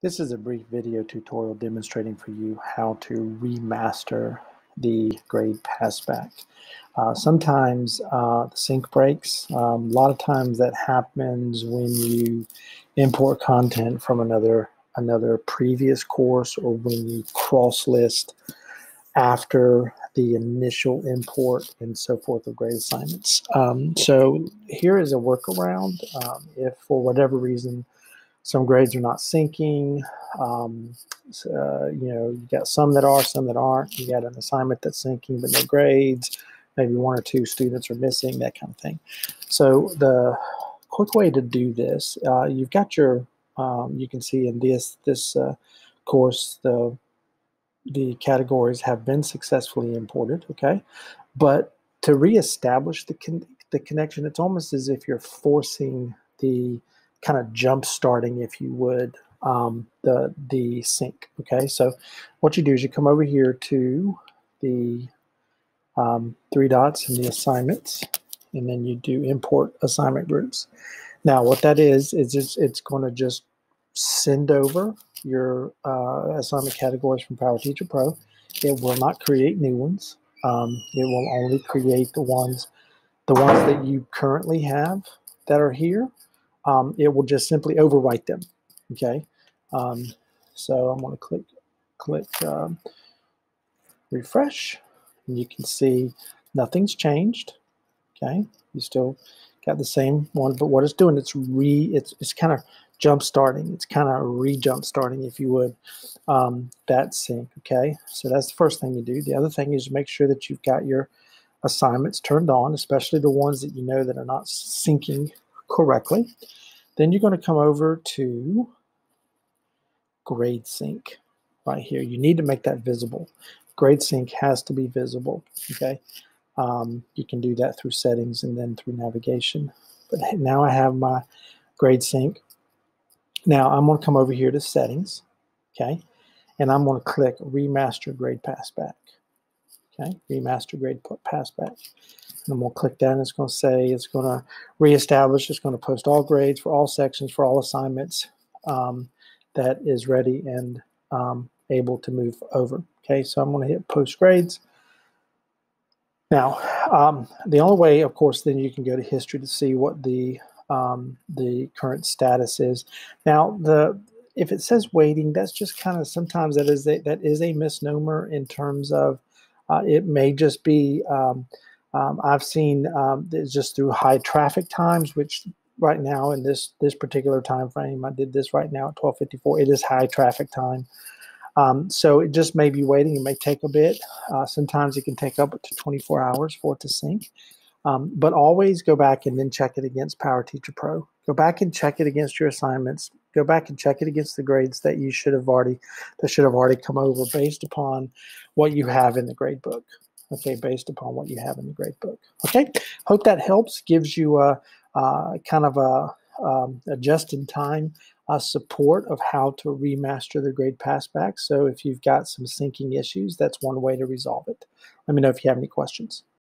This is a brief video tutorial demonstrating for you how to remaster the grade passback. Uh, sometimes uh, the sync breaks. Um, a lot of times that happens when you import content from another another previous course or when you cross list after the initial import and so forth of grade assignments. Um, so here is a workaround. Um, if for whatever reason some grades are not syncing. Um, uh, you know, you got some that are, some that aren't. You got an assignment that's syncing, but no grades. Maybe one or two students are missing, that kind of thing. So the quick way to do this, uh, you've got your, um, you can see in this this uh, course, the the categories have been successfully imported. Okay, but to reestablish the con the connection, it's almost as if you're forcing the kind of jump starting, if you would, um, the the sync. Okay, so what you do is you come over here to the um, three dots in the assignments, and then you do import assignment groups. Now, what that is is it's, it's going to just send over your uh, assignment categories from PowerTeacher Pro. It will not create new ones. Um, it will only create the ones the ones that you currently have that are here um, it will just simply overwrite them. Okay, um, so I'm going to click click um, refresh, and you can see nothing's changed. Okay, you still got the same one, but what it's doing, it's re it's it's kind of jump starting. It's kind of re-jump starting, if you would, um, that sync. Okay, so that's the first thing you do. The other thing is make sure that you've got your assignments turned on, especially the ones that you know that are not syncing correctly. Then you're going to come over to grade sync right here. You need to make that visible. Grade sync has to be visible. Okay. Um, you can do that through settings and then through navigation. But now I have my grade sync. Now I'm going to come over here to settings. Okay. And I'm going to click remaster grade passback. Okay. Remaster grade passback. And we'll click that and it's going to say it's going to reestablish, it's going to post all grades for all sections, for all assignments um, that is ready and um, able to move over. Okay, so I'm going to hit post grades. Now, um, the only way, of course, then you can go to history to see what the um, the current status is. Now, the if it says waiting, that's just kind of sometimes that is a, that is a misnomer in terms of uh, it may just be um, um, I've seen um, just through high traffic times, which right now in this this particular time frame, I did this right now at 12:54. It is high traffic time, um, so it just may be waiting. It may take a bit. Uh, sometimes it can take up to 24 hours for it to sync. Um, but always go back and then check it against PowerTeacher Pro. Go back and check it against your assignments. Go back and check it against the grades that you should have already that should have already come over based upon what you have in the grade book okay, based upon what you have in the grade book. Okay, hope that helps, gives you a, a kind of a, um, a just-in-time uh, support of how to remaster the grade passback. So if you've got some syncing issues, that's one way to resolve it. Let me know if you have any questions.